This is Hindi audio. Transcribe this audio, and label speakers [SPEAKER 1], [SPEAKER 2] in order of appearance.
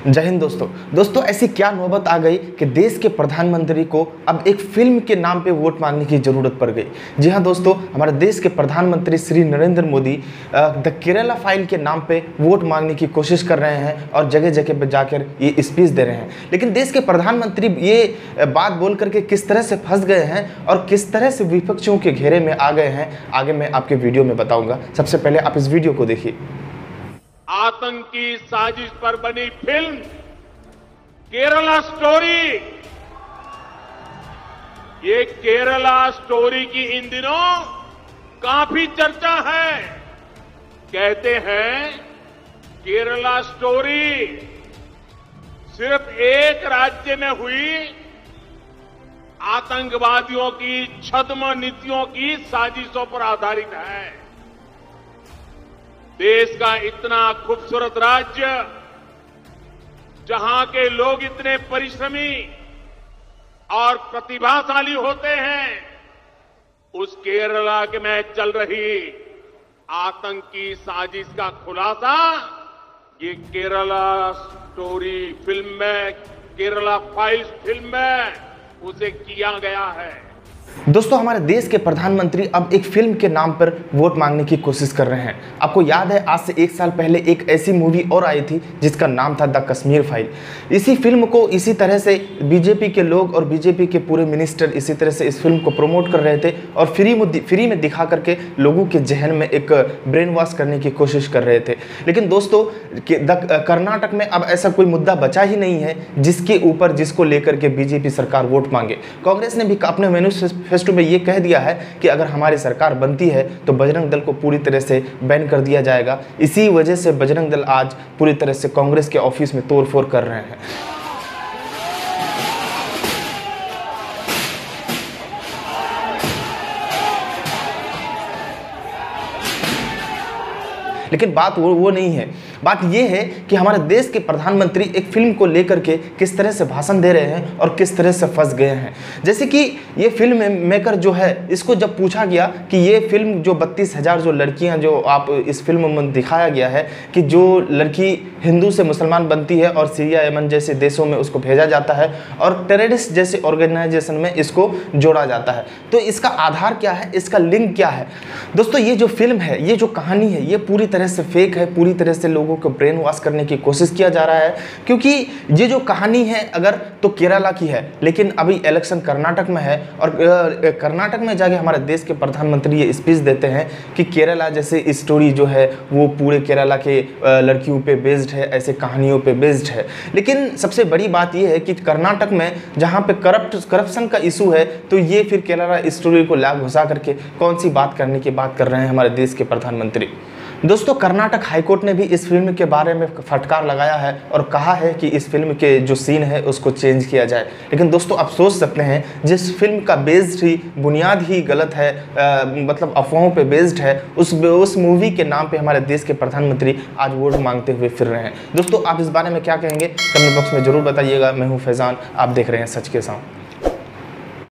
[SPEAKER 1] जय हिंद दोस्तों। दोस्तों, ऐसी क्या नौबत आ गई कि देश के प्रधानमंत्री को अब एक फ़िल्म के नाम पे वोट मांगने की ज़रूरत पड़ गई। जी हाँ दोस्तों, हमारे देश के प्रधानमंत्री श्री नरेंद्र मोदी द केरला फ़ाइल के नाम पे वोट मांगने की कोशिश कर रहे हैं और जगह जगह पे जाकर ये स्पीच दे रहे हैं। लेकिन देश के प्रधानमंत्री ये बात बोल करके किस तरह से फंस गए हैं और किस तरह से विपक्षियों के घेरे में आ गए हैं, आगे मैं आपके वीडियो में बताऊँगा। सबसे पहले आप इस वीडियो को देखिए।
[SPEAKER 2] आतंकी साजिश पर बनी फ़िल्म, केरला स्टोरी। ये केरला स्टोरी की इन दिनों काफ़ी चर्चा है। कहते हैं, केरला स्टोरी सिर्फ़ एक राज्य में हुई। आतंकवादियों की, छद्म नीतियों की साजिशों पर आधारित है। देश का इतना खूबसूरत राज्य, जहाँ के लोग इतने परिश्रमी और प्रतिभाशाली होते हैं, उस केरला के में चल रही आतंकी साजिश का खुलासा, ये केरला स्टोरी फ़िल्म में, केरला फाइल्स फ़िल्म में उसे किया गया है।
[SPEAKER 1] दोस्तों, हमारे देश के प्रधानमंत्री अब एक फ़िल्म के नाम पर वोट मांगने की कोशिश कर रहे हैं। आपको याद है, आज से एक साल पहले एक ऐसी मूवी और आई थी, जिसका नाम था द कश्मीर फ़ाइल। इसी फ़िल्म को इसी तरह से बीजेपी के लोग और बीजेपी के पूरे मिनिस्टर इसी तरह से इस फ़िल्म को प्रमोट कर रहे थे और फ्री फ्री में दिखा करके लोगों के जहन में एक ब्रेन वॉश करने की कोशिश कर रहे थे। लेकिन दोस्तों कर्नाटक में अब ऐसा कोई मुद्दा बचा ही नहीं है, जिसके ऊपर, जिसको लेकर के बीजेपी सरकार वोट मांगे। कांग्रेस ने भी अपने मैनिफेस्टो में ये कह दिया है कि अगर हमारी सरकार बनती है तो बजरंग दल को पूरी तरह से बैन कर दिया जाएगा। इसी वजह से बजरंग दल आज पूरी तरह से कांग्रेस के ऑफ़िस में तोड़फोड़ कर रहे हैं। लेकिन बात वो वो नहीं है। बात यह है कि हमारे देश के प्रधानमंत्री एक फ़िल्म को लेकर के किस तरह से भाषण दे रहे हैं और किस तरह से फंस गए हैं। जैसे कि ये फ़िल्म मेकर जो है, इसको जब पूछा गया कि ये फ़िल्म जो बत्तीस हज़ार जो लड़कियाँ जो आप इस फ़िल्म में दिखाया गया है कि जो लड़की हिंदू से मुसलमान बनती है और सीरिया यमन जैसे देशों में उसको भेजा जाता है और टेररिस्ट जैसे ऑर्गेनाइजेशन में इसको जोड़ा जाता है। तो इसका आधार क्या है? इसका लिंक क्या है? दोस्तों, ये जो फ़िल्म है, ये जो कहानी है, ये पूरी तरह से फेक है, पूरी तरह से लोगों को ब्रेन वॉश करने की कोशिश किया जा रहा है, क्योंकि ये जो कहानी है अगर तो केरला की है, लेकिन अभी इलेक्शन कर्नाटक में है और कर्नाटक में जाके हमारे देश के प्रधानमंत्री ये स्पीच देते हैं कि केरला जैसे स्टोरी जो है, वो पूरे केरला के लड़कियों पे बेस्ड है, ऐसे कहानियों पे बेस्ड है। लेकिन सबसे बड़ी बात यह है कि कर्नाटक में जहाँ पे करप्ट करप्शन का इशू है तो ये फिर केरला स्टोरी को लाभ घुसा करके कौन सी बात करने की बात कर रहे हैं हमारे देश के प्रधानमंत्री? दोस्तों कर्नाटक हाईकोर्ट ने भी इस फ़िल्म के बारे में फटकार लगाया है और कहा है कि इस फ़िल्म के जो सीन है उसको चेंज किया जाए। लेकिन दोस्तों आप सोच सकते हैं जिस फ़िल्म का बेस्ड ही बुनियाद ही गलत है आ, मतलब अफवाहों पे बेस्ड है उस उस मूवी के नाम पे हमारे देश के प्रधानमंत्री आज वोट मांगते हुए फिर रहे हैं। दोस्तों आप इस बारे में क्या कहेंगे? कमेंट बॉक्स में ज़रूर बताइएगा। मैं हूँ फैज़ान आप देख रहे हैं सच के साथ।